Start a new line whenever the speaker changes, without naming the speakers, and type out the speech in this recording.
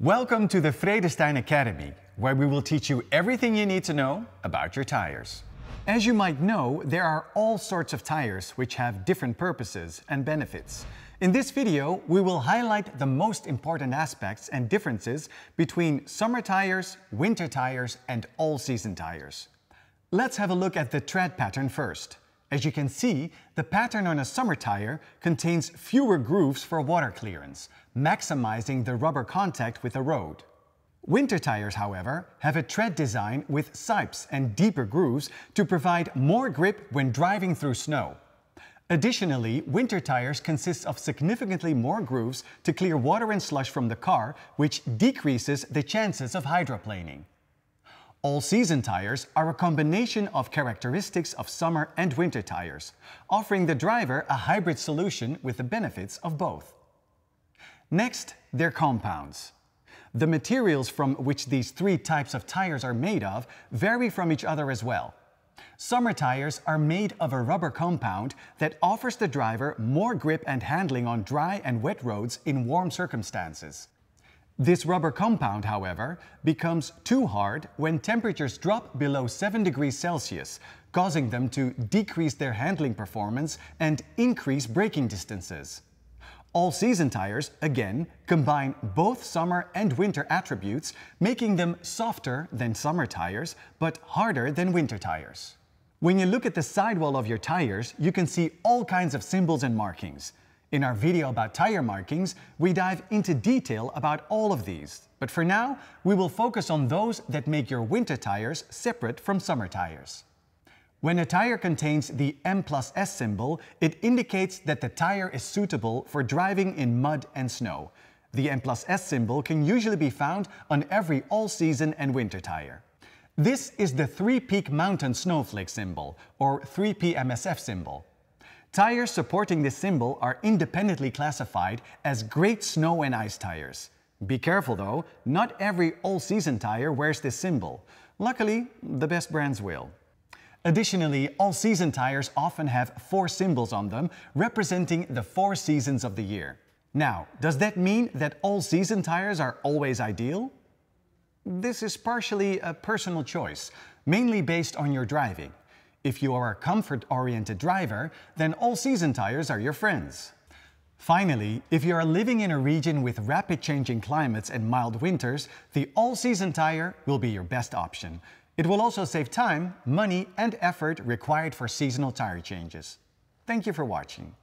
Welcome to the Vredestein Academy, where we will teach you everything you need to know about your tires. As you might know, there are all sorts of tires which have different purposes and benefits. In this video, we will highlight the most important aspects and differences between summer tires, winter tires, and all-season tires. Let's have a look at the tread pattern first. As you can see, the pattern on a summer tire contains fewer grooves for water clearance, maximizing the rubber contact with the road. Winter tires, however, have a tread design with sipes and deeper grooves to provide more grip when driving through snow. Additionally, winter tires consist of significantly more grooves to clear water and slush from the car, which decreases the chances of hydroplaning. All-season tires are a combination of characteristics of summer and winter tires, offering the driver a hybrid solution with the benefits of both. Next, their compounds. The materials from which these three types of tires are made of vary from each other as well. Summer tires are made of a rubber compound that offers the driver more grip and handling on dry and wet roads in warm circumstances. This rubber compound, however, becomes too hard when temperatures drop below 7 degrees Celsius, causing them to decrease their handling performance and increase braking distances. All-season tires, again, combine both summer and winter attributes, making them softer than summer tires, but harder than winter tires. When you look at the sidewall of your tires, you can see all kinds of symbols and markings. In our video about tire markings, we dive into detail about all of these. But for now, we will focus on those that make your winter tires separate from summer tires. When a tire contains the M plus S symbol, it indicates that the tire is suitable for driving in mud and snow. The M plus S symbol can usually be found on every all-season and winter tire. This is the 3-peak mountain snowflake symbol, or 3PMSF symbol. Tires supporting this symbol are independently classified as great snow and ice tires. Be careful though, not every all-season tire wears this symbol. Luckily, the best brands will. Additionally, all-season tires often have four symbols on them, representing the four seasons of the year. Now, does that mean that all-season tires are always ideal? This is partially a personal choice, mainly based on your driving. If you are a comfort-oriented driver, then all-season tires are your friends. Finally, if you are living in a region with rapid changing climates and mild winters, the all-season tire will be your best option. It will also save time, money and effort required for seasonal tire changes. Thank you for watching.